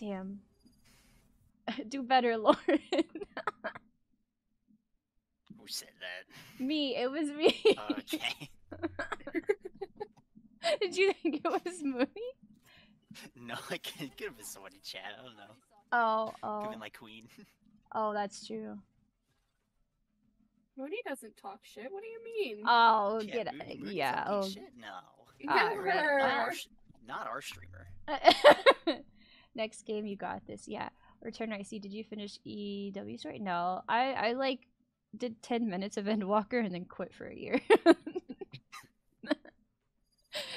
Damn. Do better, Lauren. Who said that? me, it was me. Okay. Did you think it was Moonie? no, I could could have been someone in chat. I don't know. Oh, Could have oh, been like Queen. oh, that's true. Moonie doesn't talk shit. What do you mean? Oh, Yeah, get Moonie- it. Moonie Yeah. Oh, Shit, no. Never. Ah, right. Not our, not our streamer. Next game, you got this. Yeah. Return IC. Did you finish EW story? No. I I like did ten minutes of Endwalker and then quit for a year.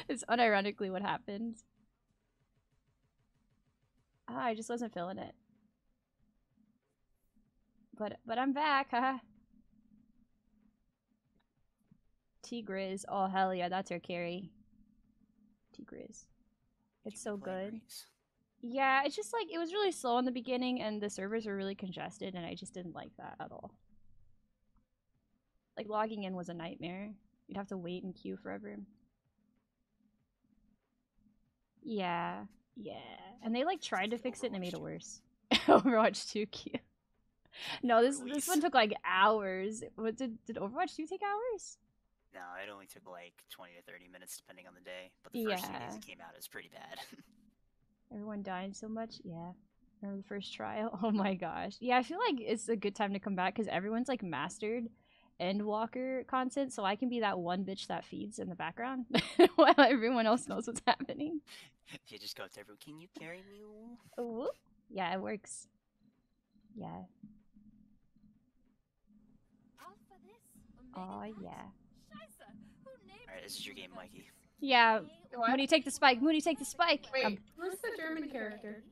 it's unironically what happened. Ah, I just wasn't feeling it. But but I'm back, huh? Tigriz. Oh hell yeah, that's our carry. Tigriz. It's so good. Yeah, it's just like it was really slow in the beginning and the servers were really congested and I just didn't like that at all. Like logging in was a nightmare. You'd have to wait in queue forever. Yeah, yeah. And they like tried to fix it and they made it worse. Overwatch 2 queue. No, this this one took like hours. What did did Overwatch 2 take hours? No, it only took like 20 to 30 minutes depending on the day. But the first few days it came out, it was pretty bad. Everyone dying so much. Yeah. Remember the first trial? Oh my gosh. Yeah, I feel like it's a good time to come back because everyone's like mastered Endwalker content, so I can be that one bitch that feeds in the background while everyone else knows what's happening. you just go up to everyone, can you carry me? Oh. Yeah, it works. Yeah. Oh yeah. Alright, this is your game, Mikey. Yeah. What? Moonie, take the spike. Moonie, take the spike. Wait, Um, who's the German character?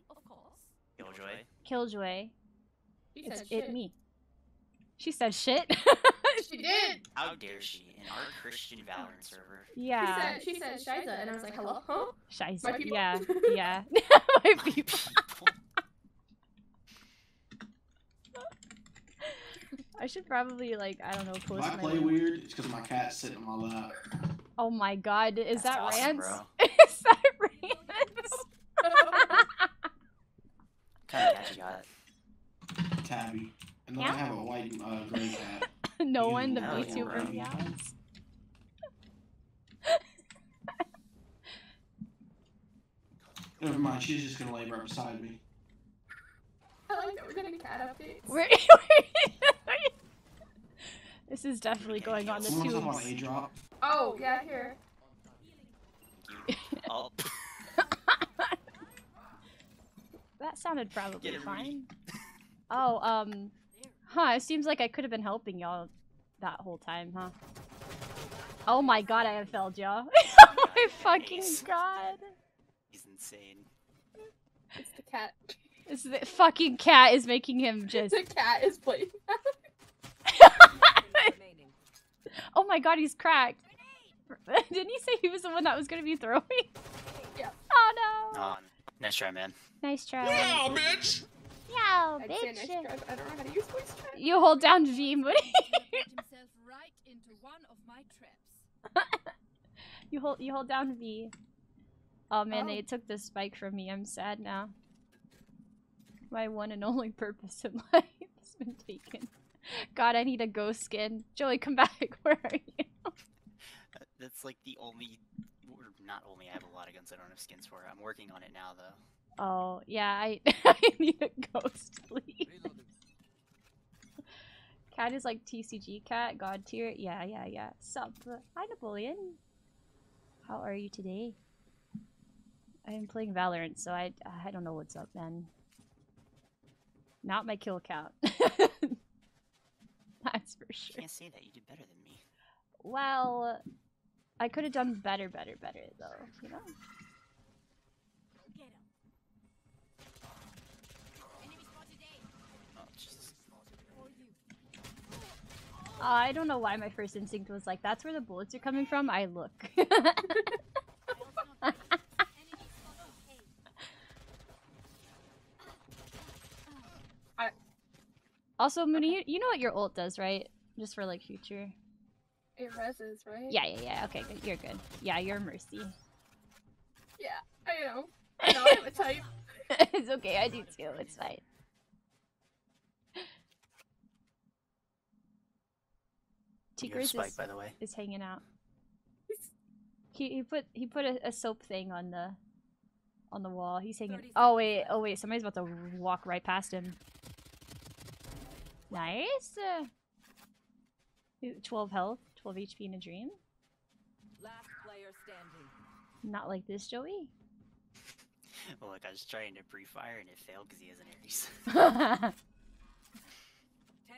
Killjoy. Killjoy. She It's said it shit. me. She said shit. She did. How dare she in our Christian Valorant server? yeah. She said she said Shiza, and I was like, hello, huh? Scheisse. My people. Yeah. Yeah. My people. I should probably like I don't know If post I my play weird, it's because my cat's sitting on my lap. Oh my god, is That's that awesome, Rance? bro. is that Rance? kind of cat you got? Tabby. And then I Yeah. have a white uh, gray cat. no You one, the know VTuber him. meows. Never mind, she's just gonna lay right beside me. I like that we're getting cat updates. Where, this is definitely going on the Someone's up on. A drop. Oh yeah, here. Oh, That sounded probably Get it, Rudy. fine. Oh, um, huh? It seems like I could have been helping y'all that whole time, huh? Oh my god, I have failed y'all. oh my fucking god. he's insane. It's the cat. This the fucking cat is making him just. The cat is playing. oh my god, he's cracked. Didn't he say he was the one that was gonna be throwing? Yeah. Oh no. On. Nice try, man. Nice try. Yeah, bitch! Yo, I'd say bitch. nice try, but I don't know how to use voice chat. You hold down V, Moody. right into one of my traps. you hold you hold down V. Oh man, Oh. they took the spike from me. I'm sad now. My one and only purpose in life has been taken. God, I need a ghost skin. Joey, come back. Where are you? Uh, That's like the only, or not only. I have a lot of guns I don't have skins for. I'm working on it now, though. Oh, yeah, I, I need a ghost, please. Cat is like TCG cat, god tier. Yeah, yeah, yeah. Sup? Hi, Napoleon. How are you today? I am playing Valorant, so I I don't know what's up, man. Not my kill count. That's for You sure. can't say that. You did better than me. Well, I could have done better, better, better, though. You know. Get him. Enemy spotted A. Oh, Jesus. For you. Uh, I don't know why my first instinct was like, that's where the bullets are coming from. I look. also, Moonie, you, you know what your ult does, right? Just for like future. It reses, right? Yeah, yeah, yeah. Okay, good. You're good. Yeah, you're Mercy. Yeah, I know. I know, I have a type. it's okay. I do too. It's fine. Your Tigris spike, is, by the way. is hanging out. He he put he put a, a soap thing on the on the wall. He's hanging. 30 Oh wait, oh wait. Somebody's about to walk right past him. Nice. Uh, 12 health, 12 HP in a dream. Last player standing. Not like this, Joey. Well, look, I was trying to pre-fire and it failed because he has an Ares.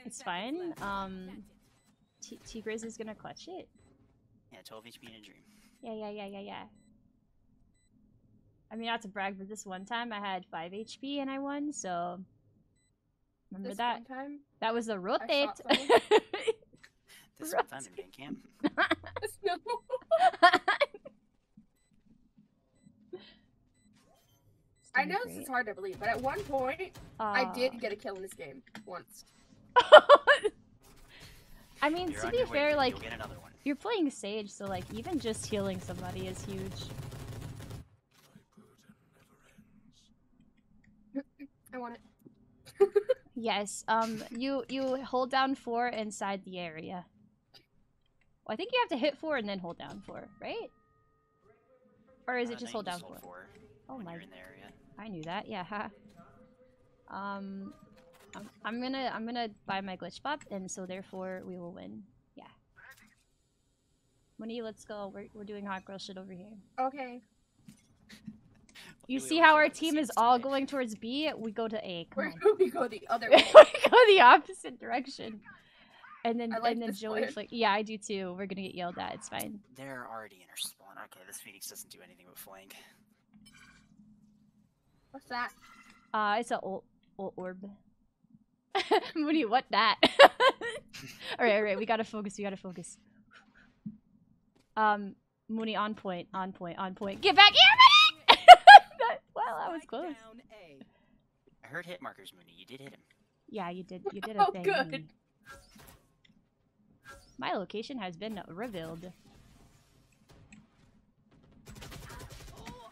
It's fine. Um, T- Tigris is gonna clutch it. yeah, 12 HP in a dream. Yeah, yeah, yeah, yeah, yeah. I mean, not to brag, but this one time I had 5 HP and I won, so. Remember This that? time. That was a rotate. shot. This one time in main camp. no. I know this is hard to believe, but at one point, I did get a kill in this game once. I mean, You're to be your way, fair, like You'll get another one. you're playing Sage, so like even just healing somebody is huge. I want it. Yes. Um. You you hold down four inside the area. Well, I think you have to hit four and then hold down four, right? Or is Uh, it just no, hold you down hold four? four Oh when my! in the area. I knew that. Yeah. Ha. Um. I'm, I'm gonna I'm gonna buy my glitch pop, and so therefore we will win. Yeah. Winnie, let's go. We're we're doing hot girl shit over here. Okay. You We see how our team is all side. going towards B? We go to A. Come Where on. we go the other we way? go the opposite direction. And then like and then this Joey plan. flick. Yeah, I do too. We're gonna get yelled at. It's fine. They're already in our spawn. Okay, this Phoenix doesn't do anything but flank. What's that? Uh, it's a old old orb. Moody, what that? all right, all right. We gotta focus. We gotta focus. Um, Moonie, on point, on point, on point. Get back here, Moonie! That- well, that was close. down A. I heard hit markers, Moonie. You did hit him. Yeah, you did. You did a Oh, thing. good. My location has been revealed.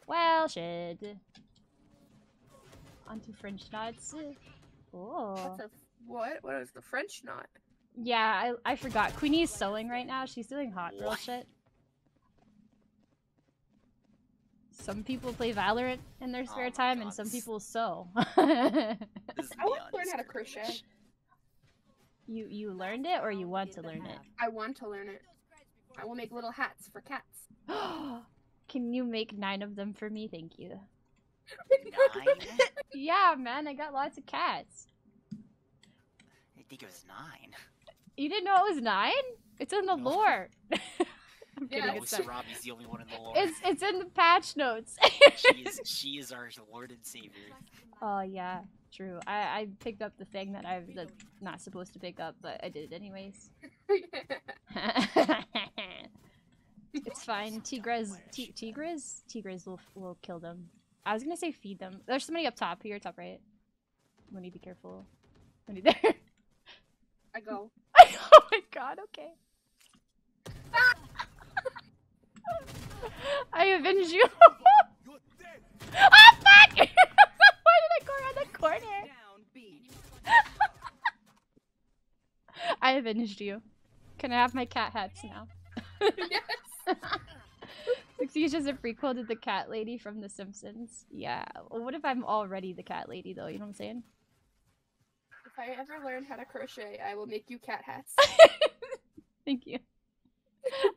Well, shit. Onto French knots. Oh. What's a what? What is the French knot? Yeah, I, I forgot. Queenie's sewing right now. She's doing hot girl What? shit. Some people play Valorant in their Oh spare my time, and some this- people sew. I want to learn how to crochet. you you learned it, or you want to learn it? I want to learn it. I will make little hats for cats. Can you make nine of them for me? Thank you. Nine? Yeah, man, I got lots of cats. I think it was nine. You didn't know it was nine? It's in the No. lore. I'm Yeah, kidding. It's, Robbie's the only one in the lore. it's it's in the patch notes. she is she is our Lord and Savior. oh yeah, true. I I picked up the thing that I'm that's not supposed to pick up, but I did it anyways. it's fine. Tigres, T- Tigres, Tigres will will kill them. I was gonna say feed them. There's somebody up top here, top right. When you be careful. When you there. I go. oh my god. Okay. I avenge you. ah fuck! Why did I go around the corner? I avenged you. Can I have my cat hats now? yes. Sixty's just a prequel to the cat lady from The Simpsons. Yeah. Well, what if I'm already the cat lady though? You know what I'm saying? If I ever learn how to crochet, I will make you cat hats. Thank you.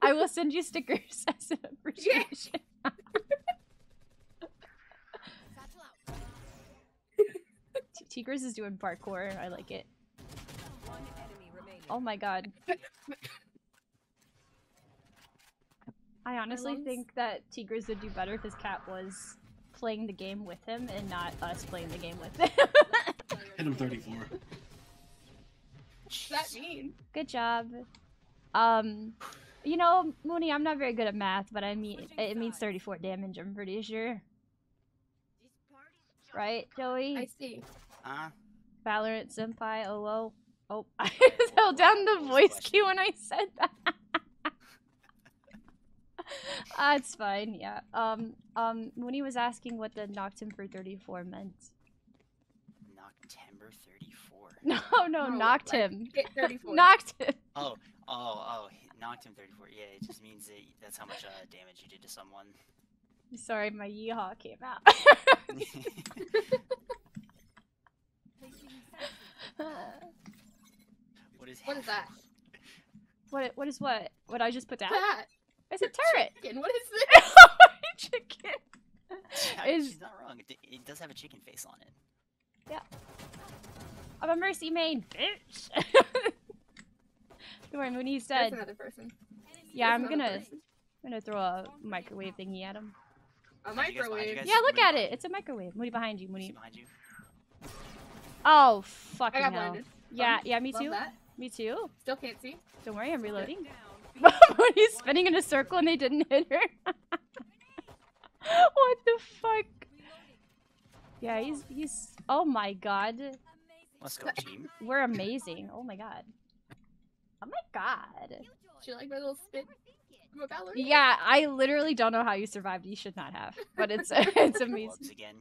I will send you stickers as an appreciation. Satchel out. T- Tigris is doing parkour. I like it. One enemy. Oh my god. I honestly lungs? think that Tigris would do better if his cat was playing the game with him and not us playing the game with him. Hit him 34. What's that mean? Good job. Um, you know, Moonie, I'm not very good at math, but I mean, it means 34 damage, I'm pretty sure. Right, Joey? I see. Huh? Valorant Senpai, oh, oh. Oh, I held down the voice key when I said that. Ah, it's fine, yeah. Um, um, when he was asking what the knocked him for 34 meant. September 34. No, no, No, knocked like, him. hit 34. knocked him. Oh, oh, oh, he knocked him 34. Yeah, it just means that that's how much uh, damage you did to someone. Sorry, my yeehaw came out. what is What is that? what? What is what? What I just put down? That. It's a turret. Chicken. What is this? Chicken. Yeah, Is- She's not wrong. It, it does have a chicken face on it. Yeah. I'm a mercy main, bitch. Don't worry, Moonie's There's another person. Yeah, There's I'm gonna person. I'm gonna throw a microwave thingy at him. A you guys behind you microwave. Yeah, look at it. It's a microwave. Moonie behind you, See Moonie. behind you. Oh, I fucking got hell. blinded. Yeah, yeah, me Love too. that. Me too. Still can't see. Don't worry, I'm reloading. Down. Moonie's spinning in a circle and they didn't hit her. what the fuck? Yeah, he's he's. Oh my god, Let's go, team. we're amazing. Oh my god. Oh my god. She like my little spin. I'm a ballerina. Yeah, I literally don't know how you survived. You should not have, but it's it's amazing. Gloves again.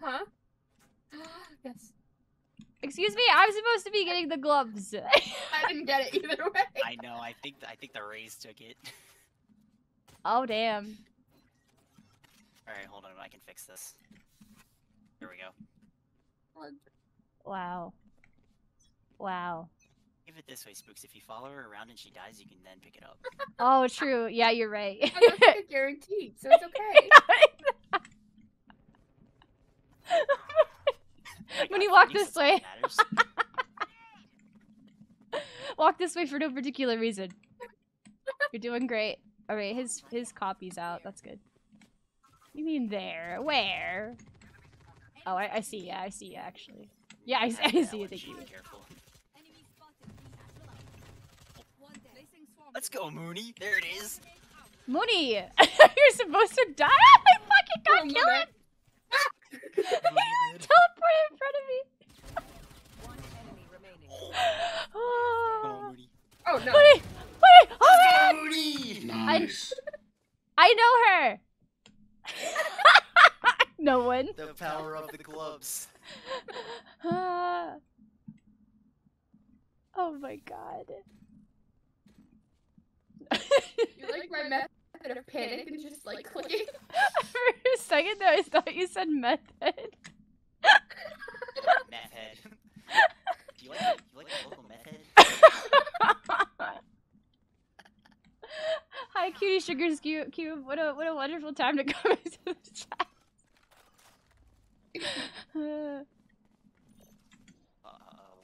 Huh? yes. Excuse me, I'm supposed to be getting the gloves. I didn't get it either way. I know. I think I think the Rays took it. oh damn. All right, hold on. I can fix this. Here we go. Wow. Wow. Give it this way, Spooks. If you follow her around and she dies, you can then pick it up. Oh, true. Yeah, you're right. That's like a guaranteed, so it's okay. When you walk this way. walk this way for no particular reason. You're doing great. All right, his his copy's out. That's good. You mean there? Where? Oh, I, I see. Yeah, I see. Yeah, actually. Yeah, I, I see you. Thank you. be careful. Let's go, Moonie. There it is. Moonie, you're supposed to die. I fucking got Oh, my killed. bad. Moonie. Teleported in front of me. One enemy remaining. Oh, Moonie. Oh no. Moonie, Moonie. Oh, man. Moonie! Nice. I know her. no one. The power of the gloves. Ah. oh my god. You like my method of panic and just like clicking. For a second there, I thought you said method. Meth head. Do you like, do you like the local meth head? Hi, cutie sugars cube. cube. What a what a wonderful time to come into the chat. Uh, Uh,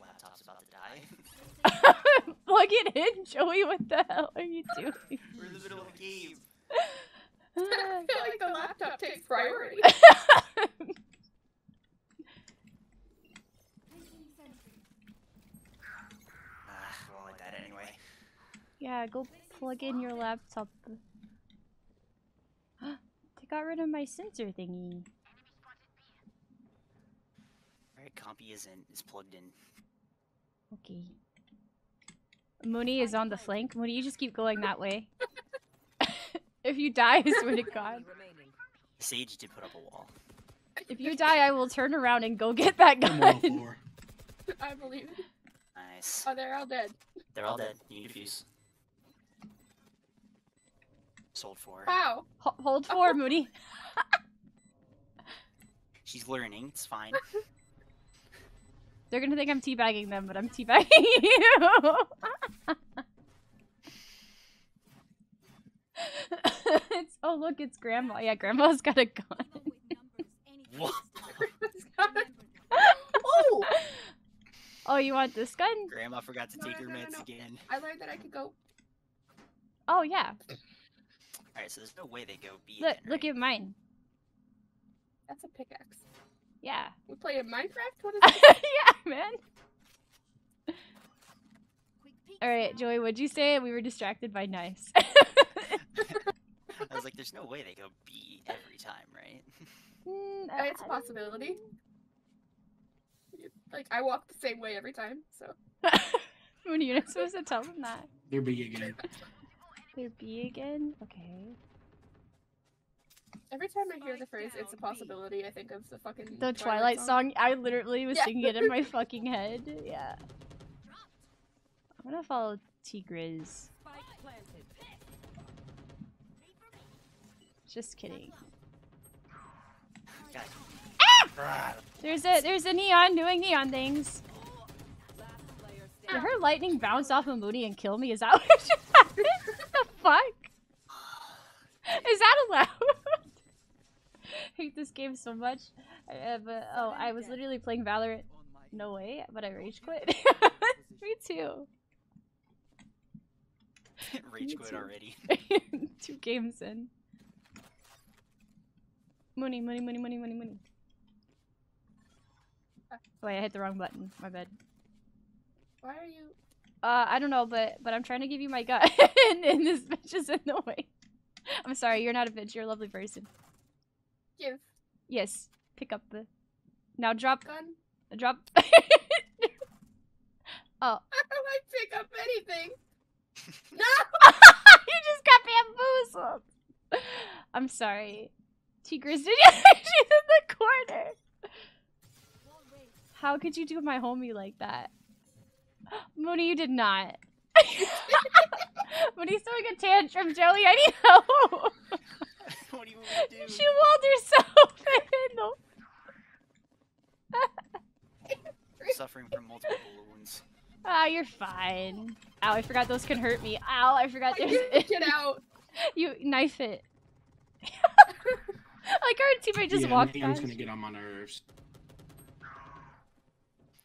laptop's about to die. Plug it in, Joey. What the hell are you doing? We're in the middle of a game. I feel like the laptop takes priority. Placing sentry. Ah, well, like that anyway. yeah, go plug in your laptop. they got rid of my sensor thingy. Alright, Compy is in, is plugged in. Okay. Moonie is on the flank. Moonie, you just keep going that way. if you die, I swear to God. Sage did put up a wall. If you die, I will turn around and go get that I'm on the gun. I believe it. Nice. Oh, they're all dead. They're all dead. You need a fuse. Sold for. Wow. Ho- hold four, oh. Moonie. She's learning. It's fine. They're gonna think I'm teabagging them, but I'm teabagging you. it's, oh look, it's grandma. Yeah, grandma's got a gun. Even with numbers, anything What? is done. Remember that. oh! Oh, you want this gun? Grandma forgot to No, take no, her no, no, meds no. again. I learned that I could go. Oh yeah. Alright, so there's no way they go B Look, again, look right? at mine. That's a pickaxe. Yeah. We play in Minecraft? What is yeah, man. All right. Joey, what'd you say? We were distracted by nice. I was like, there's no way they go B every time, right? Mm, Uh, it's a possibility. Like, I walk the same way every time, so. Moonie, you're not supposed to tell them that. They're big again. They're B again? Okay. Every time I hear the phrase "it's a possibility," I think of the fucking The Twilight song. I literally was Yeah. singing it in my fucking head. Yeah. I'm gonna follow Tigriz. Just kidding. Ah! There's a there's a neon doing neon things. Did her lightning bounce off of Moody and kill me? Is that what just happened? the fuck? Is that allowed? I hate this game so much. Uh, but oh, I was literally playing Valorant. No way, but I rage quit. me too. Rage quit already. Two games in. Money, money, money, money, money, money. Oh, wait, I hit the wrong button. My bad. Why are you? Uh, I don't know, but but I'm trying to give you my gun, and, and this bitch is in the way. I'm sorry, you're not a bitch. You're a lovely person. Give Yes, pick up the. Now drop, gun. drop. oh, How do I pick up anything? No. you just got bamboozled. I'm sorry. Tigris, did you? She's in the corner. How could you do my homie like that? Moonie, you did not. Moonie's throwing a tantrum, Joey. I need help. what do you want to do? she walled herself in. Suffering from multiple wounds. Ah, you're fine. Ow, I forgot those can hurt me. Ow, I forgot I there's. can't get out. you knife it. Like our teammate just yeah, walked Neon's past. gonna get on my nerves.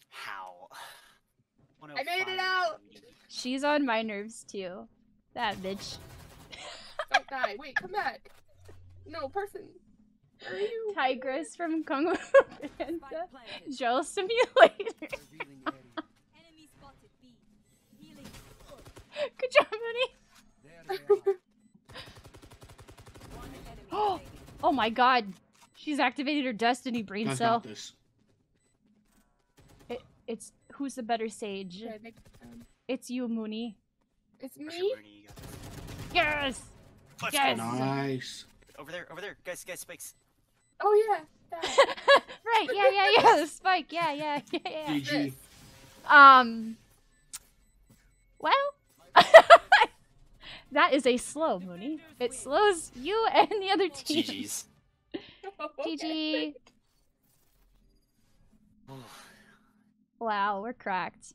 How? Oh I made it out. She's on my nerves too. That bitch. Don't die. Wait, come back. No, person. Where are you? Tigress from Kung Fu Panda. Spike planted. Joe Simulator. Enemy spotted Good job, Moonie. One enemy Oh. Remaining. Oh my god. She's activated her destiny brain Guys cell. got this. It, it's who's the better sage? Okay, It's you, Moonie. It's me. sure, Moonie, you got this. Yes! Let's Yes. Nice. Over there, over there. Guys, guys, spikes. Oh yeah. Right, yeah, yeah, yeah. The spike, yeah, yeah, yeah, yeah. GG. Um. Well. That is a slow, Moonie. It slows you and the other team. GG's. GG. Wow, we're cracked.